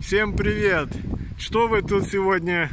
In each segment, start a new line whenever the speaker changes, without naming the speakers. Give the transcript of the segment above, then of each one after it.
Всем привет! Что вы тут сегодня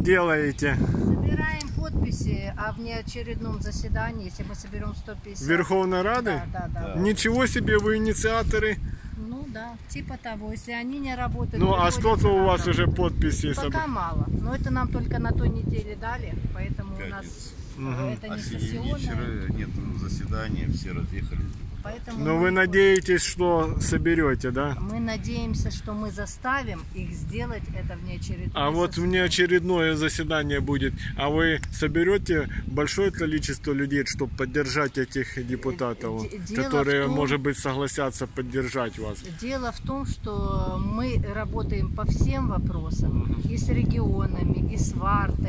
делаете?
Собираем подписи о внеочередном заседании, если мы соберем 150.
Верховной Рады?
Да, да, да.
Ничего себе, вы инициаторы.
Ну да, типа того. Если они не работают...
Ну а сколько у вас уже подписей?
Пока
собрано?
мало. Но это нам только на той неделе дали, поэтому у нас Э, это
А
не сессионное.
вечера нет заседания, все разъехались.
Поэтому
Но вы надеетесь, что соберете, да?
Мы надеемся, что мы заставим их сделать это внеочередное
А вот
заседание.
мне очередное заседание будет. А вы соберете большое количество людей, чтобы поддержать этих депутатов,
Д- дело
которые,
том-
может быть, согласятся поддержать вас?
Дело в том, что мы работаем по всем вопросам, и с регионами, и с вартами.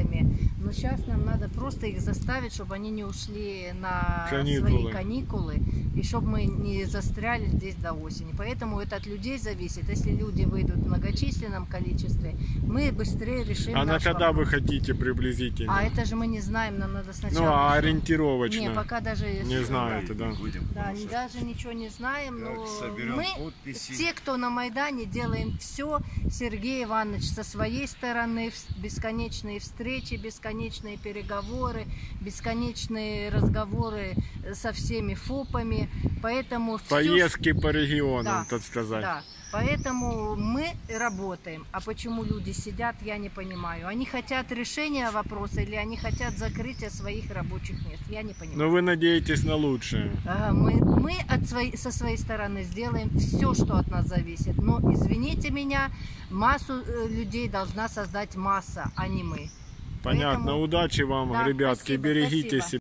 Но сейчас нам надо просто их заставить, чтобы они не ушли на
Каникулы.
свои каникулы, и чтобы мы не застряли здесь до осени. Поэтому это от людей зависит. Если люди выйдут в многочисленном количестве, мы быстрее решим
А на когда вы
вопрос.
хотите приблизительно?
А это же мы не знаем, нам надо сначала...
Ну, а
Не,
ориентировочно?
пока даже...
Не знаете, да?
Будем,
Да,
что
даже ничего не знаем, но мы,
подписи.
те, кто на Майдане, делаем все. Сергей Иванович со своей стороны, бесконечные встречи, бесконечные переговоры, бесконечные разговоры э, со всеми ФОПами. Поэтому
Поездки по регионам,
Да,
так сказать.
да. Поэтому мы работаем. А почему люди сидят, я не понимаю. Они хотят решения вопроса или они хотят закрытия своих рабочих мест? Я не понимаю.
Но вы надеетесь на лучшее.
Ага, Мы, мы от своей, со своей стороны сделаем все, что от нас зависит. Но, извините меня, массу э, людей должна создать масса, а не мы.
Понятно.
Поэтому-
Удачи вам,
Да,
ребятки.
спасибо,
Берегите
спасибо.
себя.